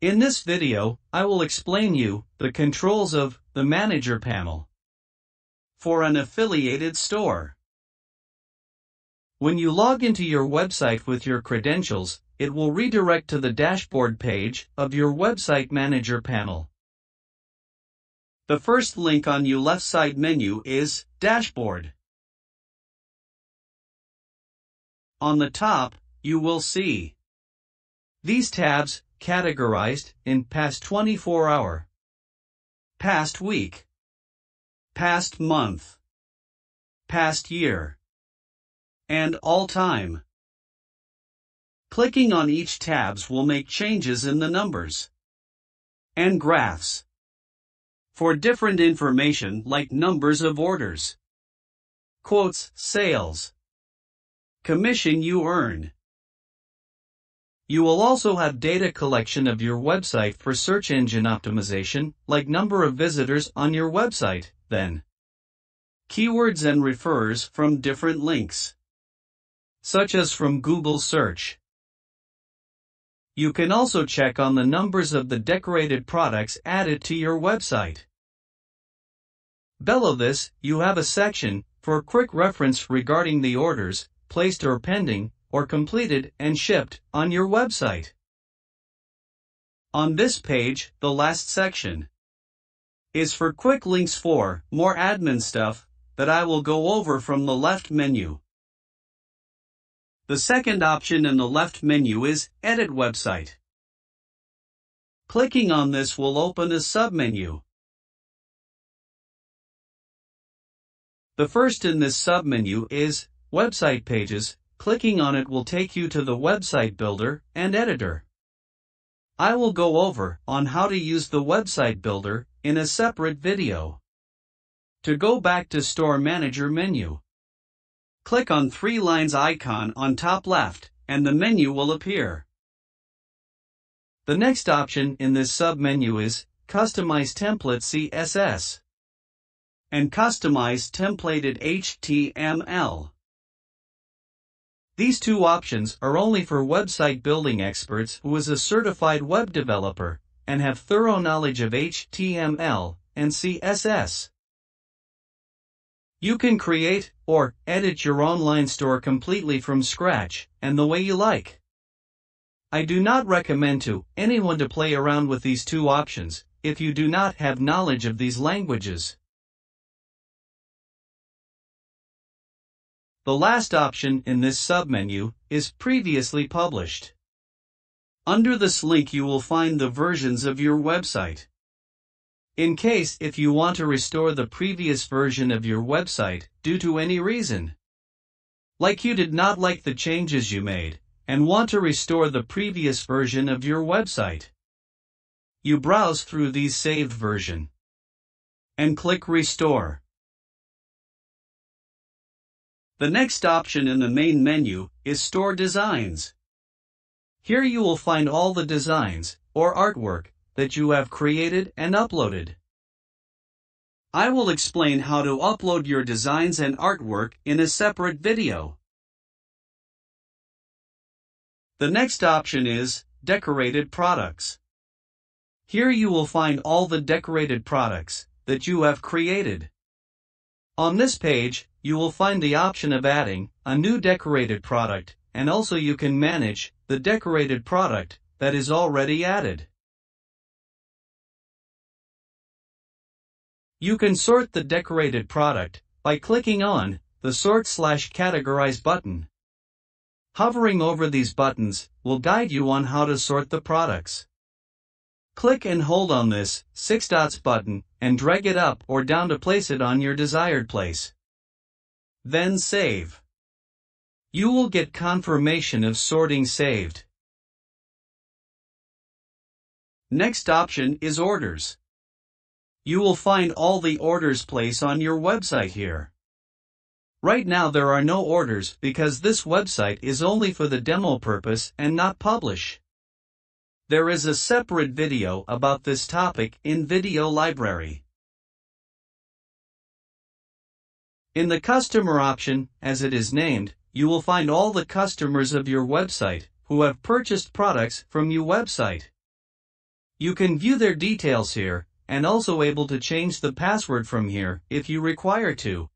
In this video, I will explain you the controls of the Manager panel for an affiliated store. When you log into your website with your credentials, it will redirect to the dashboard page of your Website Manager panel. The first link on your left side menu is Dashboard. On the top, you will see these tabs categorized in past 24 hour, past week, past month, past year, and all time. Clicking on each tabs will make changes in the numbers and graphs for different information like numbers of orders, quotes, sales, commission you earn. You will also have data collection of your website for search engine optimization, like number of visitors on your website, then keywords and refers from different links, such as from Google search. You can also check on the numbers of the decorated products added to your website. Below this, you have a section for quick reference regarding the orders, placed or pending, or completed and shipped on your website. On this page, the last section is for quick links for more admin stuff that I will go over from the left menu. The second option in the left menu is Edit Website. Clicking on this will open a submenu. The first in this submenu is Website Pages, Clicking on it will take you to the website builder and editor. I will go over on how to use the website builder in a separate video. To go back to Store Manager menu, click on three lines icon on top left and the menu will appear. The next option in this submenu is Customize Template CSS and Customize Templated HTML. These two options are only for website building experts who is a certified web developer and have thorough knowledge of HTML and CSS. You can create or edit your online store completely from scratch and the way you like. I do not recommend to anyone to play around with these two options if you do not have knowledge of these languages. The last option in this submenu is Previously Published. Under this link you will find the versions of your website. In case if you want to restore the previous version of your website due to any reason. Like you did not like the changes you made and want to restore the previous version of your website. You browse through these saved version and click Restore. The next option in the main menu is Store Designs. Here you will find all the designs, or artwork, that you have created and uploaded. I will explain how to upload your designs and artwork in a separate video. The next option is Decorated Products. Here you will find all the decorated products that you have created. On this page, you will find the option of adding a new decorated product and also you can manage the decorated product that is already added. You can sort the decorated product by clicking on the Sort slash Categorize button. Hovering over these buttons will guide you on how to sort the products. Click and hold on this six dots button and drag it up or down to place it on your desired place then save. You will get confirmation of sorting saved. Next option is orders. You will find all the orders place on your website here. Right now there are no orders because this website is only for the demo purpose and not publish. There is a separate video about this topic in video library. In the customer option, as it is named, you will find all the customers of your website who have purchased products from your website. You can view their details here, and also able to change the password from here if you require to.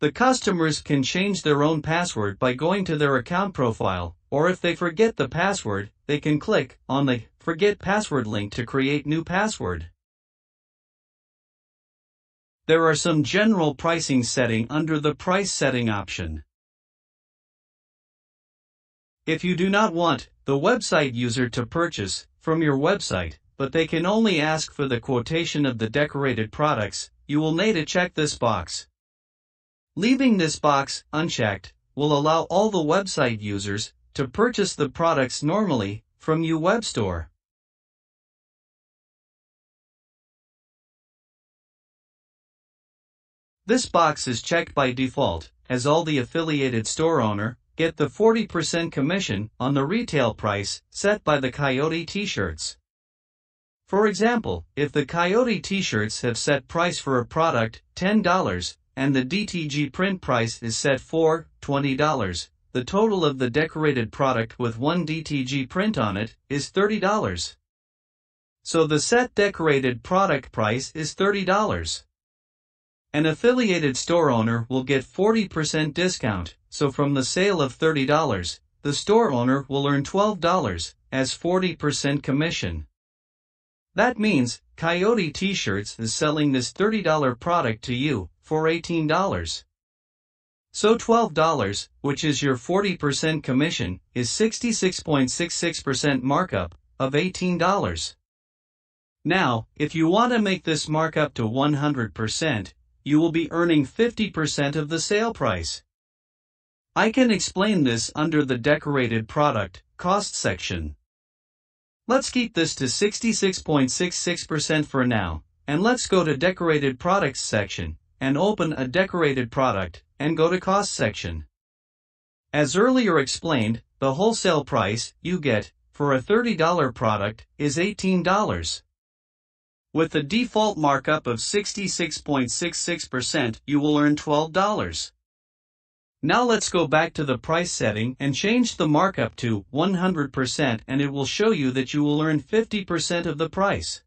The customers can change their own password by going to their account profile, or if they forget the password, they can click on the Forget Password link to create new password. There are some general pricing setting under the price setting option. If you do not want the website user to purchase from your website, but they can only ask for the quotation of the decorated products, you will need to check this box. Leaving this box unchecked will allow all the website users to purchase the products normally from your web store. This box is checked by default, as all the affiliated store owner get the 40% commission on the retail price set by the Coyote t-shirts. For example, if the Coyote t-shirts have set price for a product $10 and the DTG print price is set for $20, the total of the decorated product with one DTG print on it is $30. So the set decorated product price is $30. An affiliated store owner will get 40% discount, so from the sale of $30, the store owner will earn $12 as 40% commission. That means Coyote T-shirts is selling this $30 product to you for $18. So $12, which is your 40% commission, is 66.66% markup of $18. Now, if you want to make this markup to 100%, you will be earning 50% of the sale price. I can explain this under the decorated product cost section. Let's keep this to 66.66% for now, and let's go to decorated products section, and open a decorated product, and go to cost section. As earlier explained, the wholesale price you get for a $30 product is $18. With the default markup of 66.66%, you will earn $12. Now let's go back to the price setting and change the markup to 100% and it will show you that you will earn 50% of the price.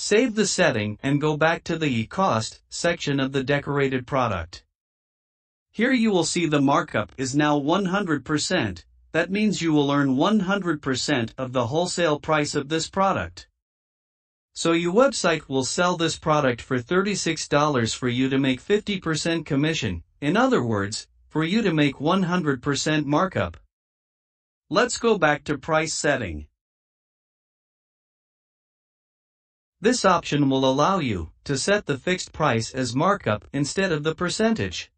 Save the setting and go back to the cost section of the decorated product. Here you will see the markup is now 100%. That means you will earn 100% of the wholesale price of this product. So your website will sell this product for $36 for you to make 50% commission in other words, for you to make 100% markup. Let's go back to price setting. This option will allow you to set the fixed price as markup instead of the percentage.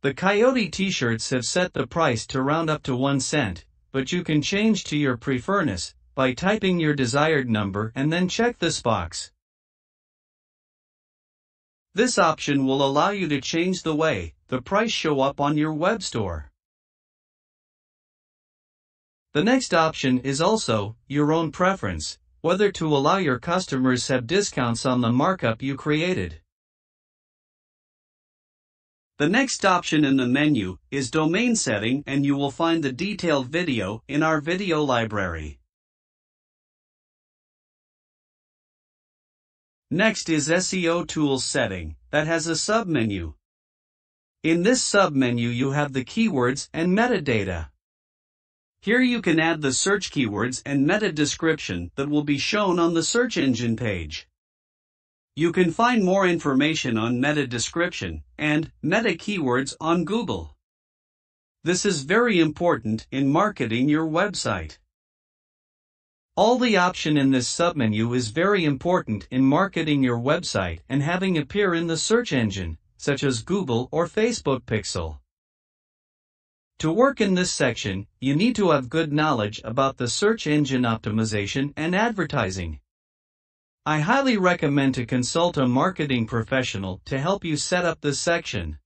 The Coyote t-shirts have set the price to round up to 1 cent, but you can change to your preference by typing your desired number and then check this box. This option will allow you to change the way the price show up on your web store. The next option is also your own preference, whether to allow your customers have discounts on the markup you created. The next option in the menu is domain setting and you will find the detailed video in our video library. Next is SEO Tools setting, that has a submenu. In this submenu you have the keywords and metadata. Here you can add the search keywords and meta description that will be shown on the search engine page. You can find more information on meta description and meta keywords on Google. This is very important in marketing your website. All the option in this submenu is very important in marketing your website and having appear in the search engine, such as Google or Facebook Pixel. To work in this section, you need to have good knowledge about the search engine optimization and advertising. I highly recommend to consult a marketing professional to help you set up this section.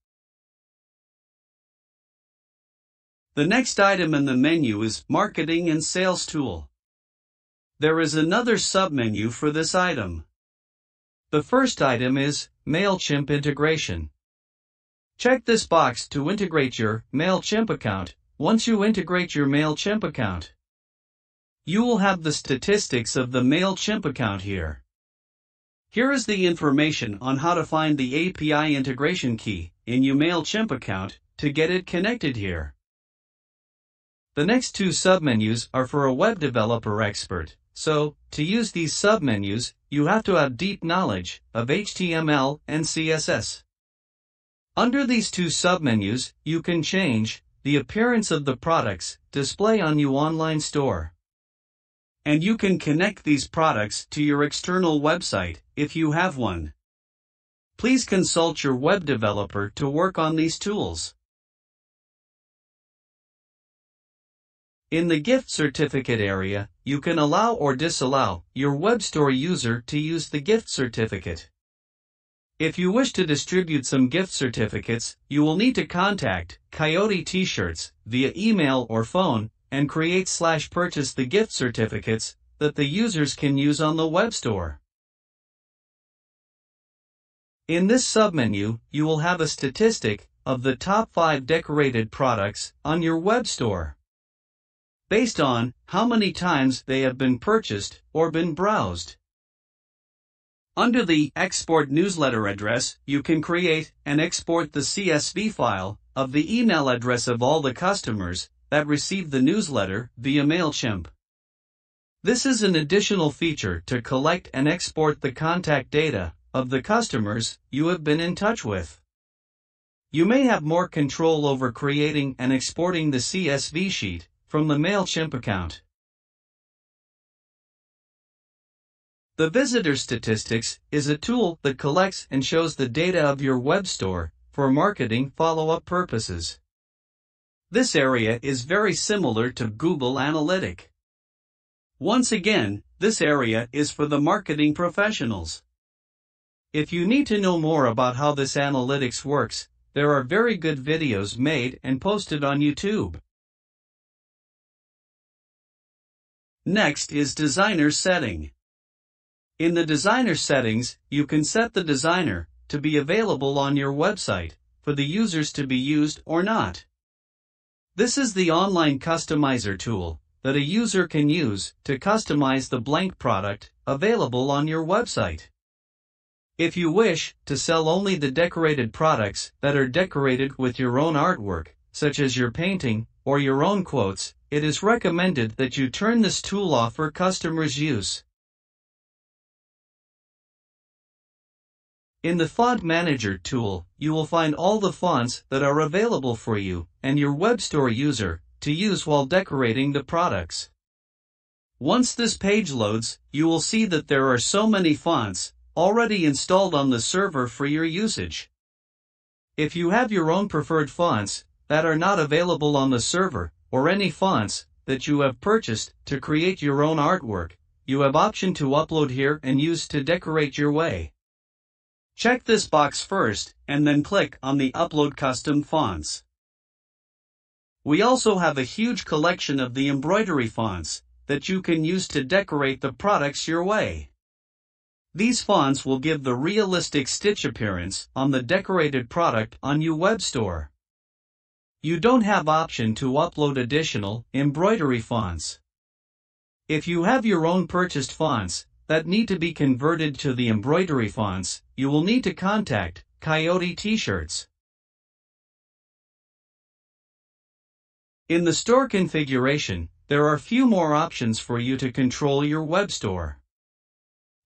The next item in the menu is Marketing and Sales Tool. There is another submenu for this item. The first item is MailChimp integration. Check this box to integrate your MailChimp account once you integrate your MailChimp account. You will have the statistics of the MailChimp account here. Here is the information on how to find the API integration key in your MailChimp account to get it connected here. The next two submenus are for a web developer expert, so, to use these submenus, you have to have deep knowledge of HTML and CSS. Under these two submenus, you can change the appearance of the products display on your online store. And you can connect these products to your external website if you have one. Please consult your web developer to work on these tools. In the gift certificate area, you can allow or disallow your web store user to use the gift certificate. If you wish to distribute some gift certificates, you will need to contact Coyote T-shirts via email or phone and create slash purchase the gift certificates that the users can use on the web store. In this submenu, you will have a statistic of the top 5 decorated products on your web store based on how many times they have been purchased or been browsed. Under the Export Newsletter address, you can create and export the CSV file of the email address of all the customers that receive the newsletter via MailChimp. This is an additional feature to collect and export the contact data of the customers you have been in touch with. You may have more control over creating and exporting the CSV sheet from the MailChimp account. The Visitor Statistics is a tool that collects and shows the data of your web store for marketing follow-up purposes. This area is very similar to Google Analytic. Once again, this area is for the marketing professionals. If you need to know more about how this analytics works, there are very good videos made and posted on YouTube. Next is Designer Setting. In the Designer settings, you can set the designer to be available on your website for the users to be used or not. This is the online customizer tool that a user can use to customize the blank product available on your website. If you wish to sell only the decorated products that are decorated with your own artwork, such as your painting or your own quotes, it is recommended that you turn this tool off for customers' use. In the Font Manager tool, you will find all the fonts that are available for you and your web store user to use while decorating the products. Once this page loads, you will see that there are so many fonts already installed on the server for your usage. If you have your own preferred fonts that are not available on the server, or any fonts that you have purchased to create your own artwork, you have option to upload here and use to decorate your way. Check this box first and then click on the Upload Custom Fonts. We also have a huge collection of the embroidery fonts that you can use to decorate the products your way. These fonts will give the realistic stitch appearance on the decorated product on your web store. You don't have option to upload additional embroidery fonts. If you have your own purchased fonts that need to be converted to the embroidery fonts, you will need to contact Coyote T-shirts. In the store configuration, there are few more options for you to control your web store.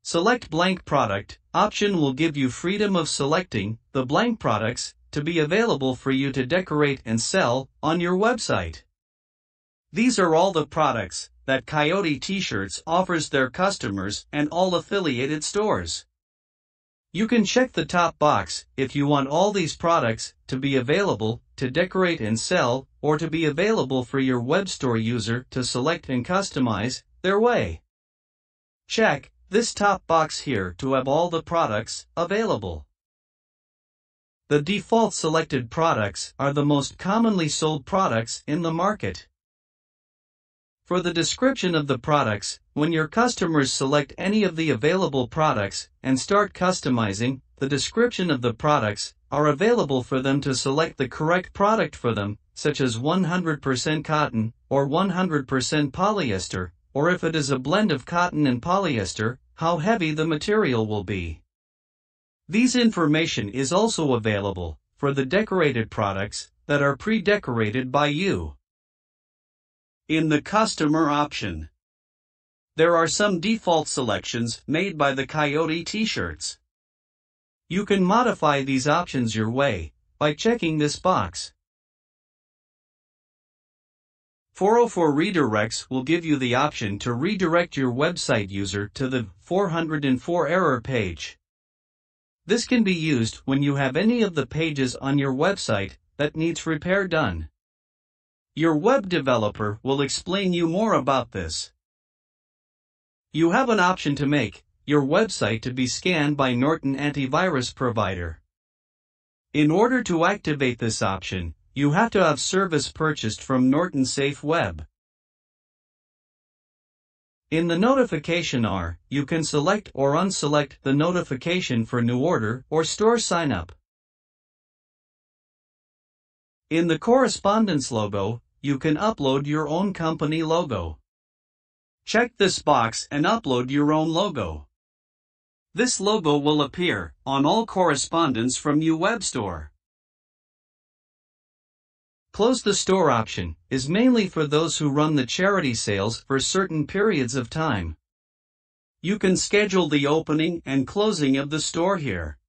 Select blank product option will give you freedom of selecting the blank products to be available for you to decorate and sell on your website. These are all the products that Coyote T-shirts offers their customers and all affiliated stores. You can check the top box if you want all these products to be available to decorate and sell or to be available for your web store user to select and customize their way. Check this top box here to have all the products available. The default selected products are the most commonly sold products in the market. For the description of the products, when your customers select any of the available products and start customizing, the description of the products are available for them to select the correct product for them, such as 100% cotton or 100% polyester, or if it is a blend of cotton and polyester, how heavy the material will be. These information is also available for the decorated products that are pre-decorated by you. In the customer option, there are some default selections made by the Coyote t-shirts. You can modify these options your way by checking this box. 404 Redirects will give you the option to redirect your website user to the 404 error page. This can be used when you have any of the pages on your website that needs repair done. Your web developer will explain you more about this. You have an option to make your website to be scanned by Norton Antivirus Provider. In order to activate this option, you have to have service purchased from Norton Safe Web. In the notification R, you can select or unselect the notification for new order or store sign up. In the correspondence logo, you can upload your own company logo. Check this box and upload your own logo. This logo will appear on all correspondence from your web store. Close the store option is mainly for those who run the charity sales for certain periods of time. You can schedule the opening and closing of the store here.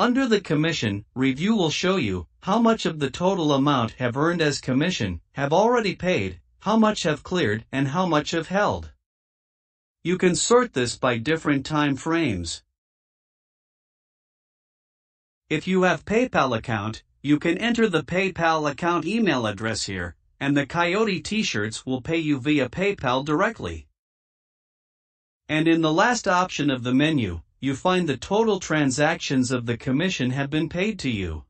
Under the commission, review will show you how much of the total amount have earned as commission, have already paid, how much have cleared, and how much have held. You can sort this by different time frames. If you have PayPal account, you can enter the PayPal account email address here, and the Coyote t-shirts will pay you via PayPal directly. And in the last option of the menu, you find the total transactions of the commission have been paid to you.